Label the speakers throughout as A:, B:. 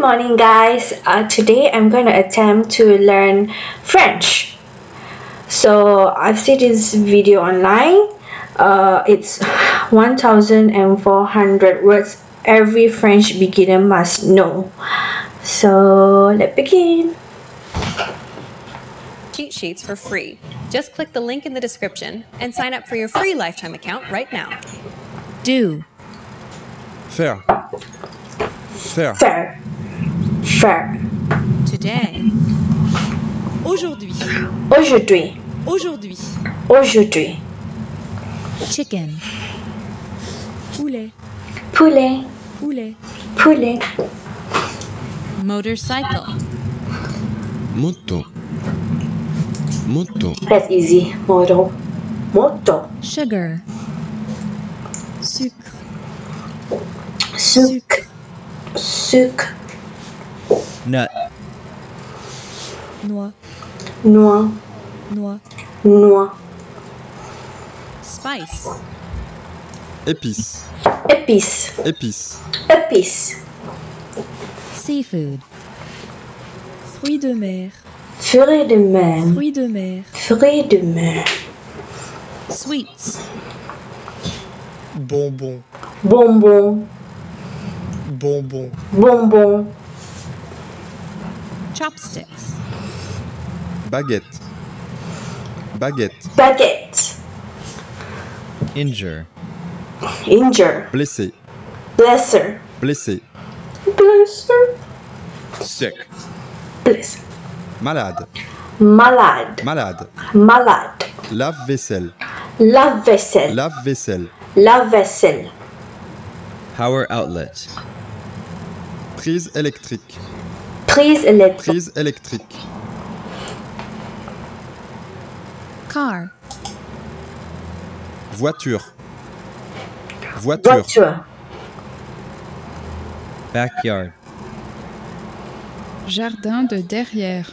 A: Good morning, guys. Uh, today I'm going to attempt to learn French. So I've seen this video online. Uh, it's 1,400 words every French beginner must know. So let's begin.
B: cheat sheets for free. Just click the link in the description and sign up for your free lifetime account right now.
C: Do.
D: Faire. Faire.
A: Faire. Faire.
C: Today. Aujourd'hui.
A: Aujourd'hui.
C: Aujourd'hui.
A: Aujourd'hui.
C: Chicken. Poulet.
A: Poulet.
C: Poulet.
A: Poulet.
C: Motorcycle.
D: Moto. Moto.
A: That's easy. Moto. Moto.
C: Sugar. Sucre.
A: Sucre. Sucre.
E: Nut,
C: Noix.
A: Noix.
C: Noix.
A: Noix.
C: Spice.
D: Épice.
A: Épice.
D: Épice.
A: Épice.
C: Seafood. Fruits de mer.
A: Fruits de mer.
C: Fruits de mer.
A: Fruits de mer.
C: Sweets.
F: bonbon,
A: Bonbon.
F: bonbon,
A: Bonbon.
C: Chopsticks.
D: Baguette. Baguette.
A: Baguette.
E: injure,
A: Injure.
D: Blessé.
A: Blesser.
D: Blessé.
A: Blesser.
D: Sick.
A: Blesser.
D: Malade.
A: Malade.
D: Malade.
A: Malade.
D: Lave-vaisselle.
A: Lave-vaisselle.
D: Lave-vaisselle.
A: Lave-vaisselle.
E: power outlet,
D: Prise électrique.
A: Prise électrique.
D: Prise électrique.
C: Car.
D: Voiture. Voiture.
A: Voiture.
E: backyard,
G: Jardin de derrière.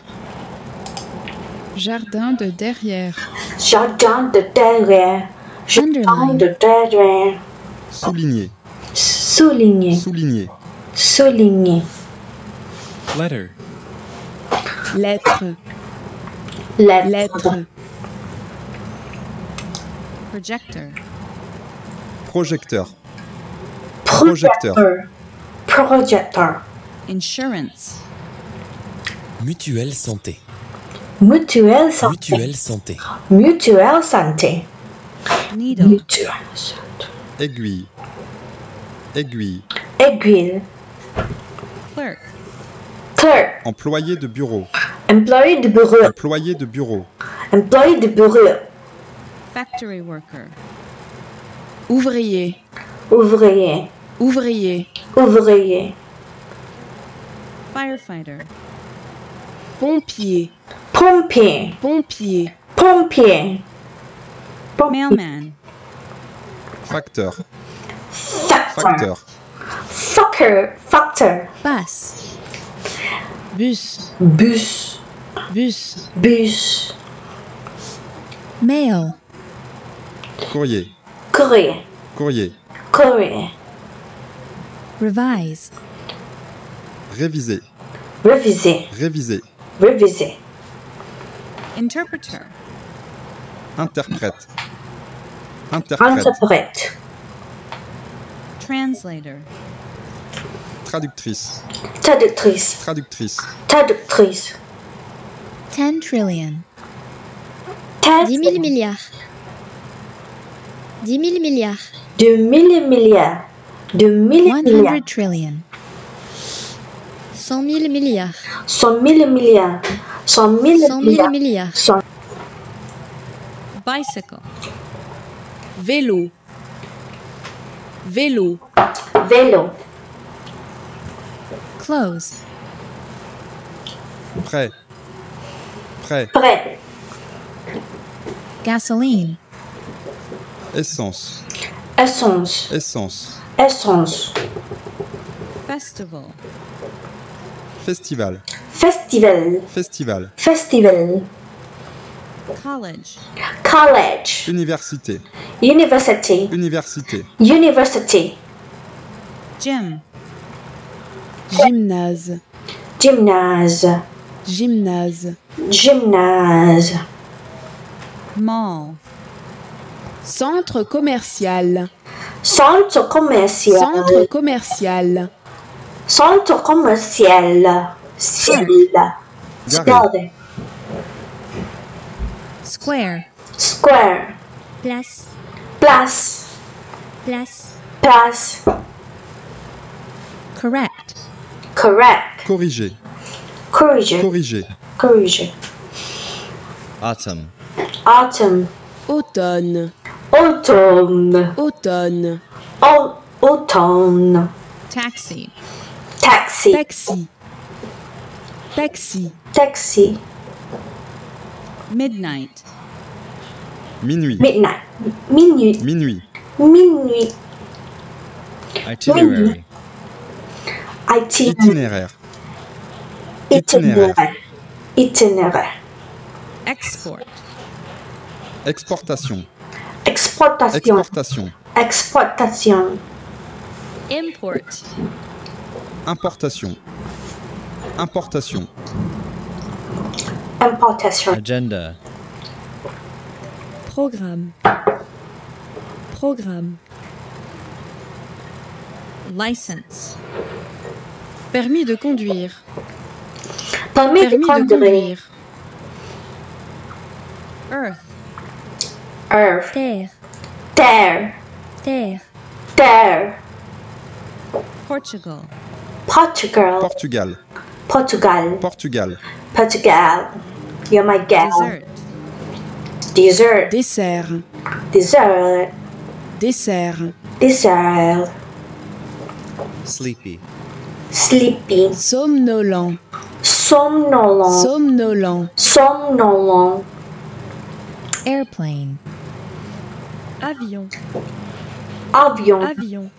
G: Jardin de derrière.
A: Jardin de derrière. Jardin
C: Underline.
A: de derrière.
D: Souligner.
A: Souligner.
D: Souligner.
A: Souligner.
E: Letter,
C: Lettre.
A: Lettre.
C: Lettre. Projector.
D: Projecteur. Projecteur.
A: Projecteur.
C: Insurance.
H: Mutuelle santé.
A: Mutuelle santé.
H: Mutuelle santé.
A: Mutuelle santé.
C: Needle.
A: Mutuelle santé.
D: Aiguille. Aiguille.
A: Aiguille.
C: Clerk.
D: Employé de bureau.
A: Employé de bureau.
D: Employé de bureau.
A: Employé de bureau.
C: Factory worker. Ouvrier.
A: Ouvrier.
C: Ouvrier.
A: Ouvrier.
C: Firefighter. Pompier.
A: Pompier.
C: Pompier.
A: Pompier. Pompier.
C: Mailman.
D: Facteur.
A: Facteur.
D: Facteur.
A: Facteur. Facteur.
C: Bus. Bus.
A: Bus.
C: Bus.
A: Bus.
C: Mail.
D: Courrier.
A: Courrier.
D: Courrier.
A: Courrier.
C: Revise.
D: Réviser.
A: Réviser.
D: Réviser.
A: Réviser.
C: Interpreter.
D: Interprète. Interprète.
A: Interprète.
C: Translator.
D: Traductrice.
A: Traductrice.
D: Traductrice.
A: Traductrice.
C: 10 trillion.
A: 10
I: 10 000 milliards. 10 000 milliards.
A: De mille milliards. De mille
C: 100
A: milliards.
C: trillion.
I: 100 000 milliards.
A: Cent mille milliards. Cent mille
I: 100 000
A: milliards.
C: Bicycle. Vélo. Vélo.
A: vélo.
C: Clothes.
D: Prêt. Prêt.
A: Prêt.
C: Gasoline.
D: Essence.
A: Essence.
D: Essence.
A: Essence.
C: Festival.
D: Festival.
A: Festival.
D: Festival.
A: Festival.
C: College.
A: College.
D: Université.
A: University.
D: Université.
A: University.
C: Gym.
G: Gymnase.
A: gymnase,
G: Gymnase.
A: gymnase,
C: Mall.
G: Centre commercial.
A: centre commercial,
G: Centre commercial.
A: centre commercial, ciel.
B: Square.
A: square,
B: Place.
A: place,
B: Place.
A: place,
B: Correct.
A: Correct,
D: Corriger.
A: corriger,
D: Corriger.
A: corriger,
E: Autumn.
A: autumn,
G: Automne.
A: automne,
G: Automne.
A: au- automne,
C: Taxi.
A: taxi,
G: Taxi. Taxi.
A: taxi,
C: Midnight.
D: Minuit.
A: midnight, minuit,
D: Minuit.
A: minuit,
E: Itinerary.
A: Itinéraire,
D: Itinéraire.
A: itinéraire, itinéraire,
C: Export.
D: Exportation.
A: exportation,
D: Exportation.
A: exportation,
B: Import.
D: Importation. Importation.
A: importation,
E: Agenda.
G: Programme. Programme.
C: License.
G: Permis de conduire.
A: permis de
G: Permis de
A: conduire,
G: conduire.
C: Earth.
A: earth,
B: Terre.
A: terre,
B: Terre.
A: terre,
C: Portugal.
A: Portugal,
D: Portugal.
A: Portugal,
D: Portugal.
A: Portugal, you're my gal,
C: Dessert.
A: dessert,
G: Dessert.
A: dessert,
G: Dessert.
A: dessert,
E: Sleepy.
A: Sleepy,
G: Somnolent.
A: somnolent,
G: Somnolent.
A: somnolent,
C: Airplane.
G: Avion.
A: avion,
G: Avion.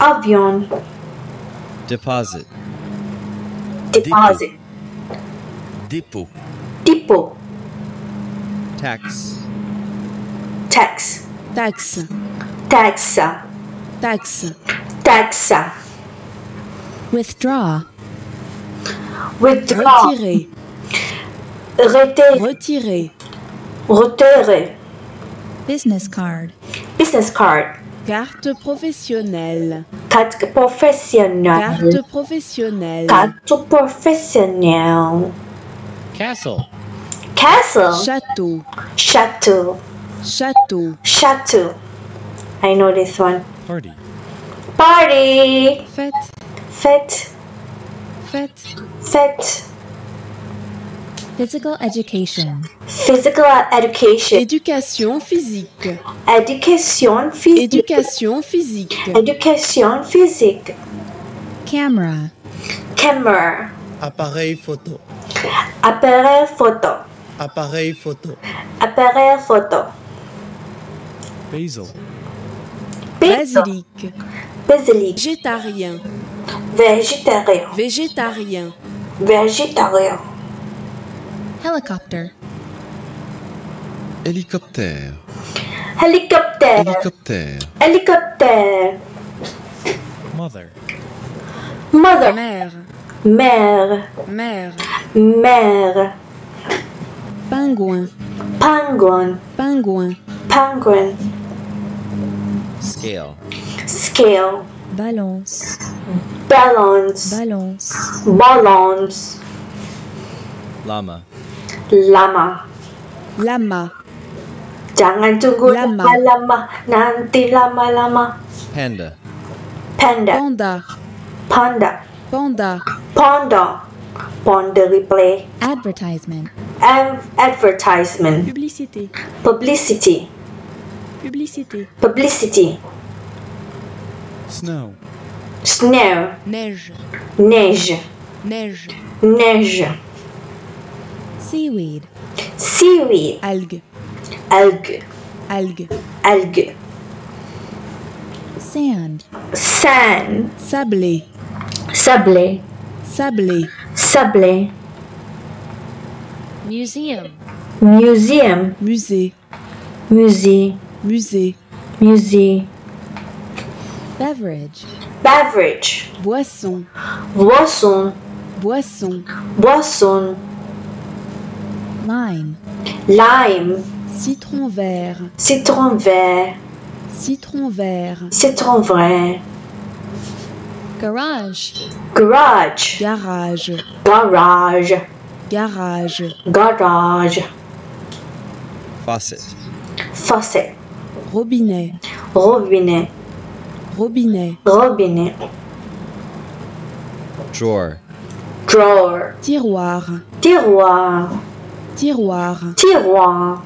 A: avion,
E: Deposit.
A: deposit,
H: Dépôt.
A: depot,
E: Tax.
A: tax,
G: Taxe.
A: tax,
G: Taxe.
A: tax,
C: Withdraw.
A: withdraw,
G: Retirer.
A: retirer,
G: Retirer.
A: retirer,
C: Business card.
A: business card,
G: Carte professionnelle.
A: carte professionnelle,
G: Carte professionnelle.
A: carte professionnelle,
E: Castle.
A: castle,
G: Château.
A: château,
G: Château.
A: château. I know this one.
E: Party.
A: Party,
G: Fête.
A: Fête,
G: Fête.
A: fête,
C: Physical education.
A: physical education,
G: Éducation physique.
A: education physique,
G: Éducation physique.
A: education physique,
C: Camera.
A: camera,
F: Appareil photo.
A: appareil photo,
F: Appareil photo.
A: appareil photo,
E: Basil.
A: basil,
G: Basilic.
A: basilic,
G: Végétarien.
A: végétarien,
G: Végétarien.
C: Helicopter.
D: Hélicoptère.
A: hélicoptère,
D: Hélicoptère.
A: hélicoptère,
E: Mother.
A: mother,
G: Mère.
A: mère,
G: Mère.
A: mère,
G: Pingouin.
A: penguin,
G: Pingouin.
A: penguin,
E: Scale.
A: scale,
C: Balance.
A: balance,
C: Balance.
A: balance,
E: Llama.
A: lama.
G: Lama.
A: Jangan tunggu
G: Lama.
A: lama-lama, nanti lama-lama.
E: Panda.
A: Panda,
G: Panda.
A: panda,
G: Panda.
A: panda, panda replay,
C: Advertisement.
A: Ad- advertisement,
G: Publicité.
A: publicity,
G: Publicité.
A: publicity,
E: Snow.
A: snow,
G: Neige.
A: neige,
G: Neige.
A: neige,
C: Seaweed.
A: seaweed,
G: Algue.
A: algue,
G: Algue.
A: algue,
C: Sand.
A: sand,
G: Sablé.
A: sablé,
G: Sablé.
A: sablé,
B: Museum.
A: museum,
G: Musée.
A: musée,
G: Musée.
A: musée,
C: Beverage.
A: beverage,
G: Boisson.
A: boisson,
G: Boisson.
A: boisson,
C: Lime.
A: lime,
G: Citron vert.
A: citron vert,
G: Citron vert.
A: citron vert,
B: Garage.
A: garage,
G: Garage.
A: garage,
G: Garage.
A: garage,
E: Faucet.
A: faucet,
G: Robinet.
A: robinet,
G: Robinet.
A: robinet,
E: Drawer.
A: drawer,
G: Tiroir.
A: tiroir,
G: Tiroir.
A: tiroir,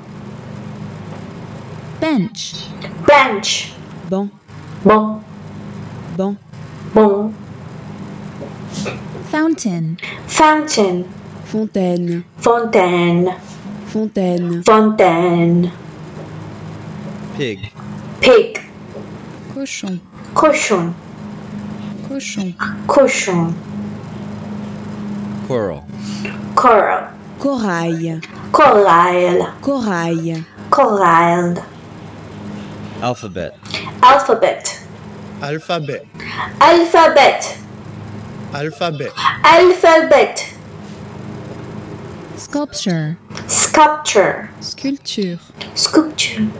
C: Bench.
A: bench,
G: Banc.
A: bon,
G: Banc.
A: bon,
C: Fountain.
A: fountain,
G: Fontaine.
A: fontaine,
G: Fontaine.
A: fontaine,
E: Pig.
A: pig,
G: Cochon.
A: Cochon,
G: Cochon.
A: cochon,
E: Coral.
A: coral,
G: Corail.
A: corail,
G: Corail.
A: corail,
E: Alphabet.
A: alphabet,
F: Alphabet.
A: alphabet,
F: Alphabet.
A: alphabet,
C: Sculpture.
A: sculpture,
G: Sculpture.
A: sculpture,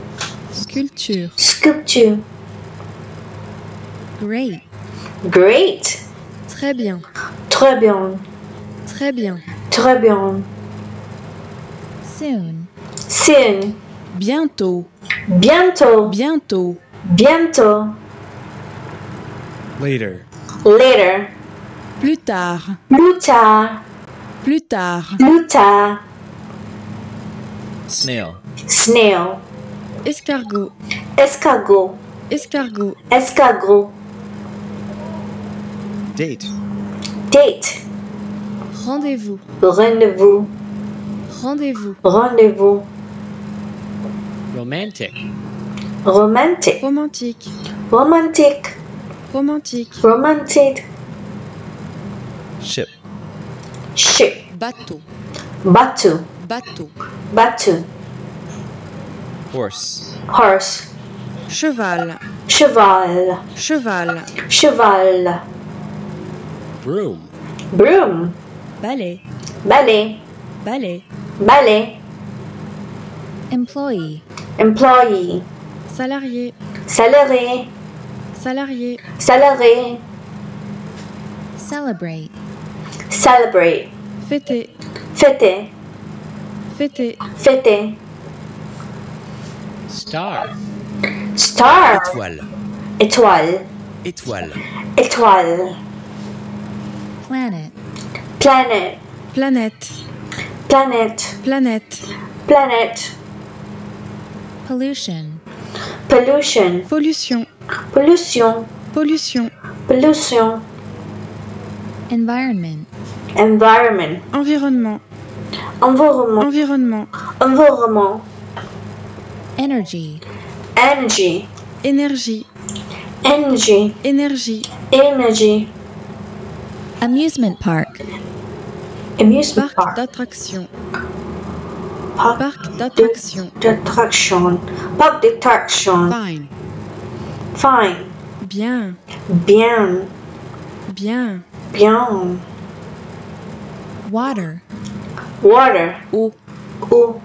G: Sculpture.
A: sculpture,
C: Great.
A: great,
G: Très bien.
A: très bien,
G: Très bien.
A: très bien,
C: Soon.
A: soon,
G: Bientôt.
A: bientôt,
G: Bientôt.
A: bientôt,
E: Later.
A: later,
G: Plus tard.
A: plus tard,
G: Plus tard.
A: plus tard,
E: Snail.
A: snail,
G: Escargot.
A: escargot,
G: Escargot.
A: escargot,
E: Date.
A: date,
G: Rendez-vous.
A: rendez-vous,
G: Rendez-vous.
A: rendez-vous,
E: Romantic.
A: romantic,
G: Romantique.
A: romantic,
G: Romantique.
A: romantic,
E: Ship.
A: ship,
G: Bateau.
A: bateau,
G: Bateau.
A: bateau,
E: Horse.
A: horse,
G: Cheval.
A: cheval,
G: Cheval.
A: cheval,
E: Broom.
A: broom,
G: Balai.
A: balai,
G: Balai.
A: balai,
C: Employee.
A: employee,
G: Salarié.
A: salarié,
G: Salarié.
A: salarié,
C: Celebrate.
A: celebrate,
G: Fêter.
A: fêter,
G: Fêter.
A: fêter,
H: Star.
A: star,
H: Étoile.
A: étoile,
H: Étoile.
A: étoile,
C: Planet.
A: planet,
G: Planète.
A: planète,
G: Planète.
A: planet,
C: Pollution.
A: pollution,
G: Pollution.
A: pollution,
G: Pollution.
A: pollution,
C: Environment.
A: environment,
G: Environnement.
A: environnement,
G: Environnement.
A: environnement,
C: Energy.
A: energy,
G: Énergie.
A: energy,
G: Énergie.
A: energy,
G: Amusement park.
A: amusement
G: Parc
A: park,
G: d'attraction.
A: park
G: Parc d'attraction.
A: d'attraction, parc d'attraction,
G: Fine.
A: fine,
G: Bien.
A: bien,
G: Bien.
A: bien,
C: Water.
A: water,
G: Eau.
A: eau,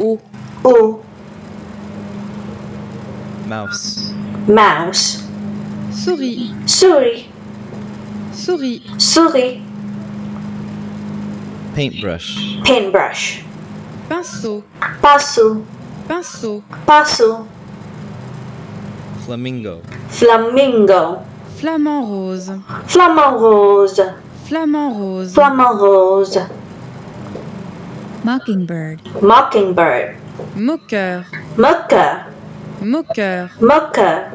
G: Eau.
A: eau,
E: Mouse.
A: mouse,
G: Souris.
A: souris,
G: Souris.
A: souris,
E: Paintbrush.
A: paintbrush,
G: Pinceau.
A: pinceau,
G: Pinceau.
A: pinceau,
E: Flamingo.
A: flamingo,
G: Flamant rose.
A: flamant rose,
G: Flamant rose.
A: flamant rose,
C: Mockingbird.
A: mockingbird,
G: Moqueur.
A: mocha,
G: Moqueur.
A: mocha,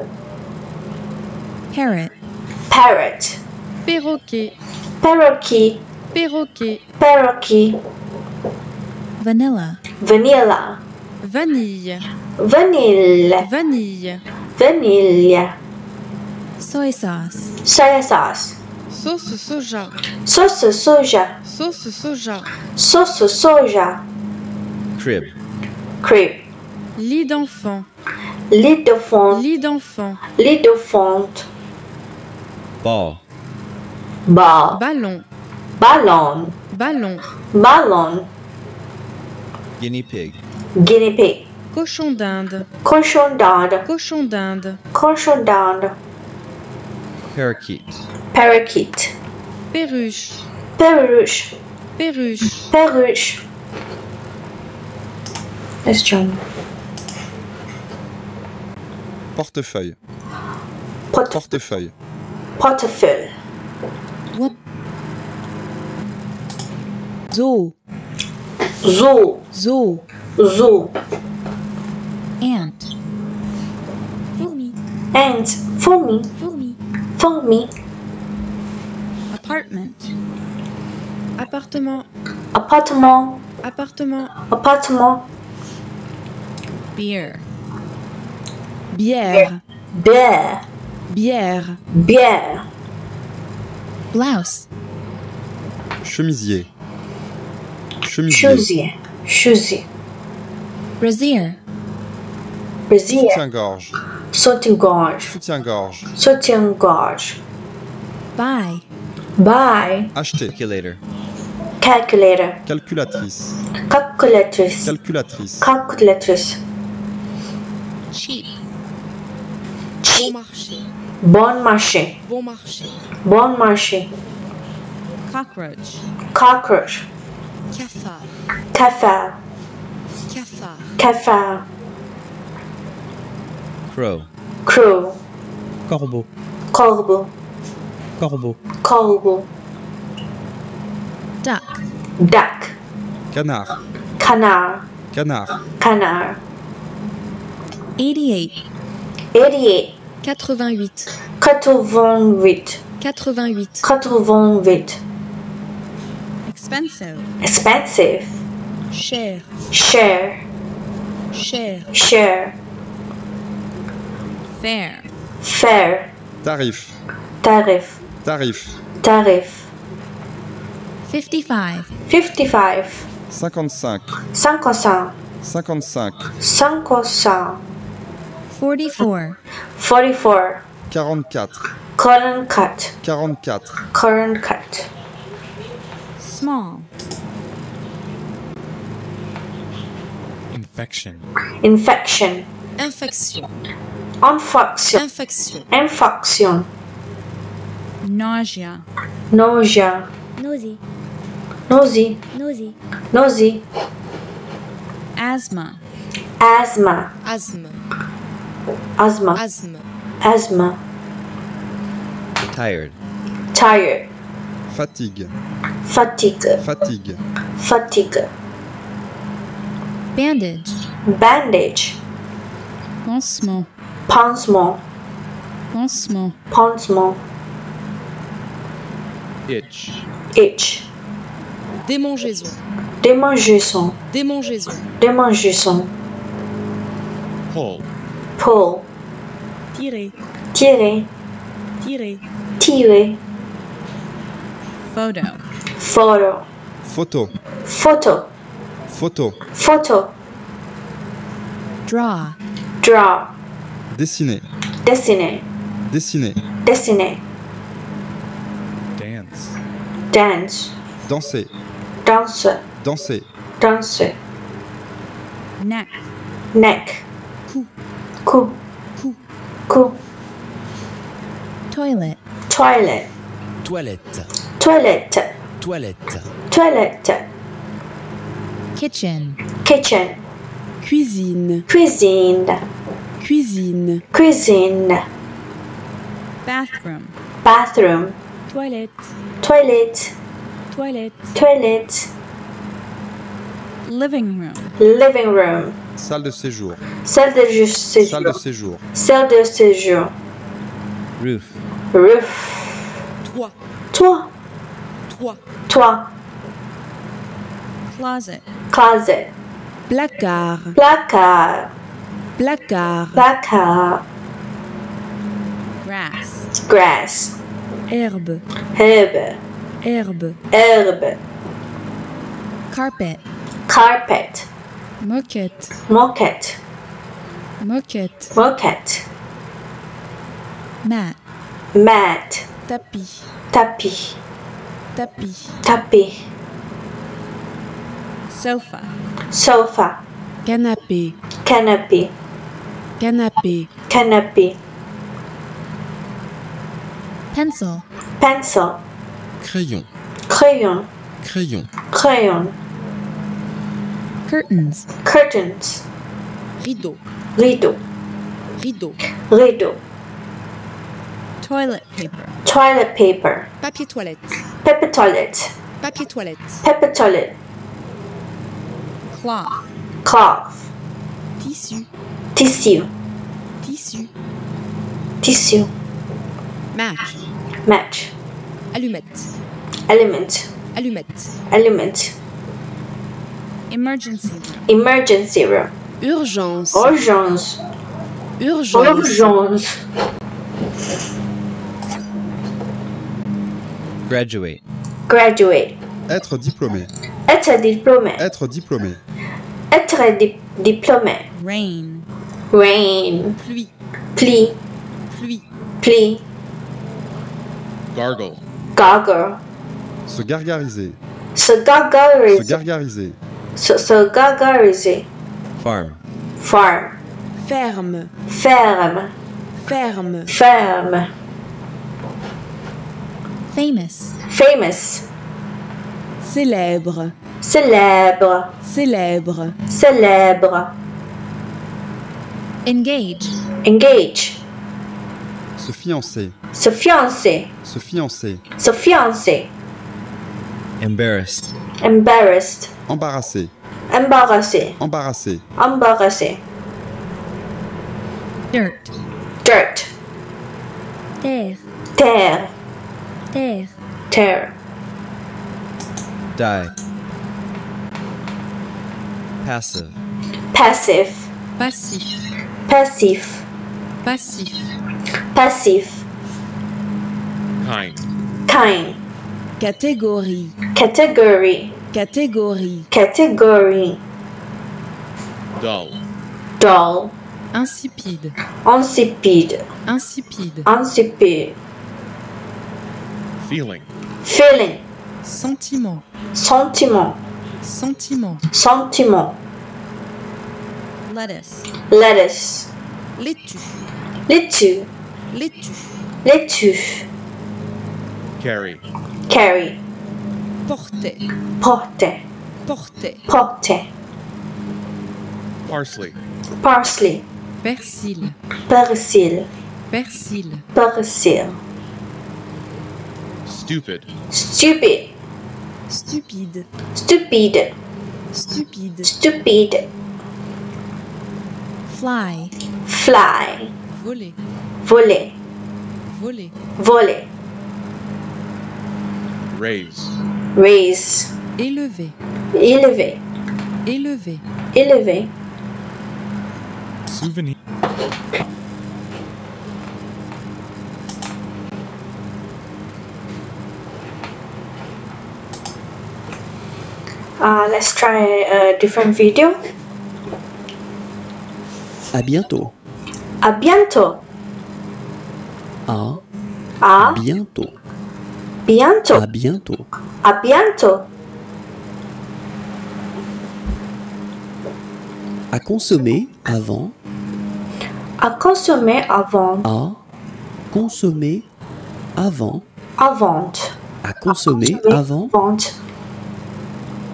C: Parrot.
A: parrot,
G: Perroquet.
A: parakeet,
G: Perroquet.
A: parakeet,
C: Vanilla.
A: vanilla,
G: Vanille.
A: vanille,
G: Vanille.
A: vanille,
C: Soy sauce.
A: soya sauce,
G: Sauce soja.
A: sauce soja,
G: Sauce soja.
A: sauce soja,
E: Crib.
A: crib,
G: Lit d'enfant.
A: lit de fond,
G: lit d'enfant,
A: lit de fond,
E: Ball.
A: Ball,
G: ballon,
A: ballon,
G: ballon,
A: ballon,
E: Guinea pig.
A: guinea pig,
G: cochon d'Inde,
A: cochon d'Inde,
G: cochon d'Inde,
A: cochon d'Inde,
E: Parakeet.
A: parakeet,
G: perruche,
A: perruche,
G: perruche,
A: perruche. Jump.
D: Portefeuille. Portefeuille.
A: portefeuille,
C: Zoo.
A: zoo,
C: Zoo.
A: zoo,
C: Ant.
I: Fourmi,
A: ant, fourmi,
I: fourmi,
A: fourmi,
C: Apartment.
G: appartement,
A: appartement,
G: appartement,
A: appartement,
C: Beer. Bière.
A: bière,
C: Bière.
A: bière,
C: Blouse.
D: Chemisier. Chemisier.
A: chausier, chausier,
C: Brassiere.
A: brassière,
D: Soutien-gorge.
A: soutien-gorge,
D: Soutien-gorge.
A: soutien-gorge,
C: Buy.
A: buy,
D: Acheter.
E: Calculator.
A: calculator,
D: Calculatrice.
A: calculatrice,
D: Calculatrice.
A: calculatrice,
C: Cheap.
I: bon marché,
A: bon marché,
I: bon marché,
A: bon marché,
C: Cockroach.
A: cockroach,
I: cafard,
A: cafard,
I: cafard,
A: cafard,
E: Crow.
A: crow,
E: Corbeau.
A: corbeau,
E: Corbeau.
A: corbeau,
C: Duck.
A: duck,
D: Canard.
A: canard,
D: Canard.
A: canard,
C: 88.
A: 88,
G: 88,
A: 88,
G: 88,
A: 88,
C: Expensive.
A: expensive,
G: cher,
A: cher,
G: cher,
A: cher,
C: Fair.
A: fair,
D: Tarif.
A: tarif,
D: Tarif.
A: tarif,
C: 55.
A: 55,
D: 55.
A: 55,
D: 55.
A: 55,
C: 44.
A: 44,
D: 44.
A: current cut,
D: 44.
A: Current cut,
C: Small.
E: Infection.
A: infection,
I: infection,
A: infection,
I: infection,
A: infection,
C: Nausea.
A: nausea,
I: nausée,
A: nausea,
I: nausée,
A: nausea,
C: Asthma.
A: asthma,
I: Asthma.
A: asthma,
I: asthme,
A: asthma,
E: Tired.
A: tired,
D: Fatigue.
A: Fatigue,
D: Fatigue.
A: fatigue,
C: Bandage.
A: bandage,
C: Pansement.
A: pansement,
C: Pansement.
A: pansement,
E: Itch.
A: itch,
I: démangeaison,
A: démangeaison,
I: démangeaison,
A: démangeaison,
E: Pull.
A: pull,
G: tirer,
A: tirer,
G: tirer,
A: tirer,
C: Photo.
A: Photo,
D: Photo.
A: photo,
D: Photo.
A: photo,
C: Draw.
A: draw,
D: Dessiner.
A: dessiner,
D: Dessiner.
A: dessiner,
E: Dance.
A: dance,
D: Danser.
A: danse,
D: Danser.
A: danse,
C: Neck.
A: neck,
I: Cou.
A: cou,
I: Cou.
A: cou,
C: Toilet.
A: toilet,
H: Toilette.
A: toilette,
H: Toilette.
A: toilette,
C: Kitchen.
A: kitchen,
G: cuisine,
A: cuisine,
G: cuisine,
A: cuisine,
C: Bathroom.
A: bathroom,
G: toilette,
A: toilet,
G: toilette,
A: toilet,
C: Living room.
A: living room,
D: Salle de séjour.
A: salle de ju-
D: Salle de
A: séjour,
D: séjour.
A: salle de séjour,
E: Roof.
A: roof,
I: toit,
A: toit,
I: toit,
C: Closet.
A: closet,
G: placard,
A: placard,
G: placard,
A: placard,
C: Grass.
A: grass,
G: herbe,
A: herbe,
G: herbe,
A: herbe,
C: Carpet.
A: carpet,
G: moquette,
A: moquette,
C: Moquette.
A: moquette,
C: Mat.
A: mat,
G: tapis,
A: tapis,
G: tapis,
A: tapis,
C: Sofa.
A: sofa,
G: canapé,
A: canopy,
G: canapé,
A: canopy,
C: Pencil.
A: pencil,
D: Crayon.
A: crayon,
D: Crayon.
A: crayon,
C: Curtains.
A: curtains,
I: Rideau.
A: rideau,
I: Rideau.
A: rideau,
C: Toilet paper.
A: toilet paper,
I: Papier toilette.
A: Paper toilet,
I: Papier toilette.
A: paper toilet,
C: Cloth.
A: cloth,
I: Tissu.
A: tissue,
I: Tissu.
A: tissue,
I: Match.
A: match,
I: Allumette.
A: element,
I: Allumette.
A: element,
C: Emergency room.
A: emergency room,
I: Urgence.
A: urgence,
I: Urgence.
A: urgence,
H: Graduate.
A: graduate,
D: Être diplômé.
A: être diplômé,
D: Être diplômé.
A: être di- diplômé,
C: Rain.
A: rain,
I: Pluie.
A: pli,
I: Pluie.
A: pli,
E: Gargle.
A: gargle,
D: Se gargariser.
A: se
D: Se
A: gargariser,
D: gargariser.
A: se, se gargariser,
H: Farm.
A: farm,
G: ferme,
A: ferme,
G: ferme,
A: ferme,
C: Famous.
A: famous,
G: célèbre,
A: célèbre,
G: célèbre,
A: célèbre,
C: Engage.
A: engage,
D: Se fiancer.
A: se fiancer,
D: Se fiancer.
A: se fiancer,
H: Embarrassed.
A: embarrassed,
D: Embarrassé.
A: embarrassé,
D: Embarrassé.
A: embarrassé,
C: Dirt.
A: dirt,
C: Terre.
A: terre,
C: Terre.
A: terre,
H: Die. Passive.
A: passive,
C: Passif.
A: passif,
C: Passif.
A: passif,
E: Kind.
A: kind,
G: catégorie,
A: category,
G: catégorie,
A: category,
E: Dull.
A: dull,
C: Insipide.
A: insipid,
C: Insipide.
A: insipid,
E: Feeling.
A: feeling,
C: Sentiment.
A: sentiment,
C: Sentiment.
A: sentiment,
C: Lettuce.
A: lettuce,
I: Laitue.
A: laitue,
I: Laitue.
A: laitue,
E: Carry.
A: carry,
I: Porter.
A: porter,
I: Porter.
A: porter,
E: Parsley.
A: parsley,
C: Persil.
A: persil,
C: Persil.
A: persil,
E: Stupid.
A: stupid,
G: stupide,
A: stupid,
G: stupide,
A: stupid,
C: Fly.
A: fly,
I: Voler.
A: voler,
I: Voler.
A: voler,
E: Raise.
A: raise,
C: Élevé.
A: élever,
C: Élevé.
A: élever,
E: Souvenir.
A: Uh, let's try a different video.
J: À bientôt.
A: À bientôt.
J: À
A: À
J: bientôt.
A: bientôt.
J: À bientôt.
A: À bientôt.
J: À consommer avant.
A: À consommer avant.
J: À consommer avant.
A: Avant.
J: À consommer
A: Consommer
J: avant.
A: avant.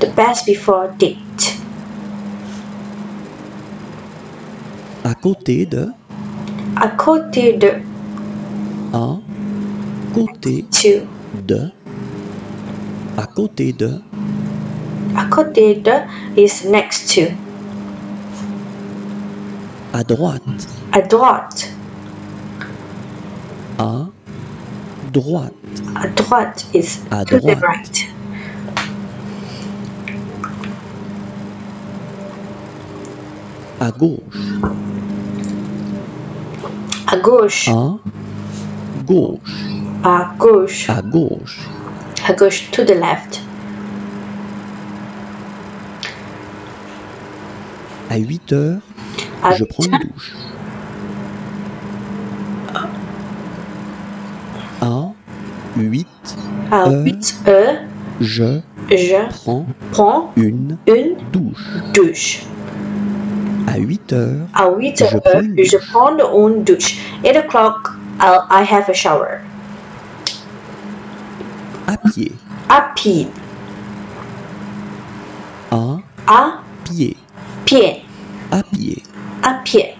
A: The best before date.
J: À côté de?
A: À côté de.
J: À côté
A: To.
J: de? À côté de?
A: À côté de is next to.
J: À droite.
A: À droite.
J: À droite.
A: À droite is
J: À
A: to the
J: droite.
A: right.
J: À gauche.
A: À gauche.
J: À gauche.
A: À gauche.
J: À gauche.
A: À gauche to the left.
J: À 8 heures.
A: À
J: Je prends
A: 8
J: une douche. À 8
A: à
J: Euh.
A: 8 heures,
J: je
A: je
J: prends
A: prends
J: une
A: une
J: douche.
A: douche.
J: À 8 heures,
A: À 8
J: Je
A: heures,
J: prends une
A: je
J: douche.
A: prends une douche. 8 o'clock, I have a shower.
J: à pied.
A: À pied.
J: À
A: À
J: pied.
A: pied.
J: À pied.
A: À pied.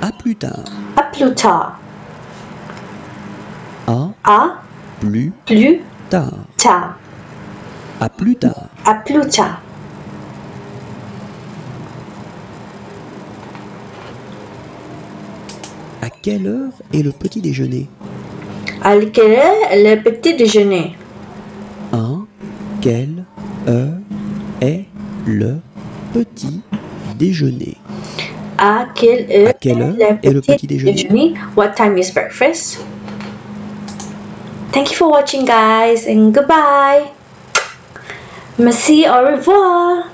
J: À plus tard.
A: À plus tard.
J: À
A: À
J: plus
A: plus
J: tard.
A: tard.
J: À plus tard.
A: À plus tard.
J: À quelle heure est le petit déjeuner?
A: À quelle heure le petit déjeuner?
J: À quelle heure est le petit déjeuner?
A: À quelle heure,
J: À quelle heure est le petit déjeuner?
A: What time is breakfast? Thank you for watching guys and goodbye. Merci, au revoir.